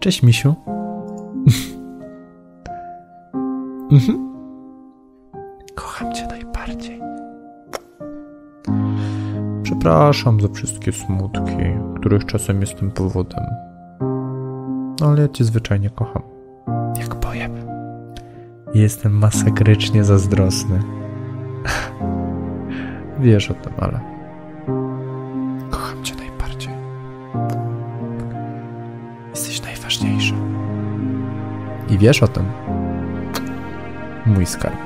Cześć, misiu. Mhm. Kocham cię najbardziej. Przepraszam za wszystkie smutki, których czasem jestem powodem. Ale ja cię zwyczajnie kocham. Jak pojeb. Jestem masakrycznie zazdrosny. Wiesz o tym, ale. i wiesz o tym. Mój skarb.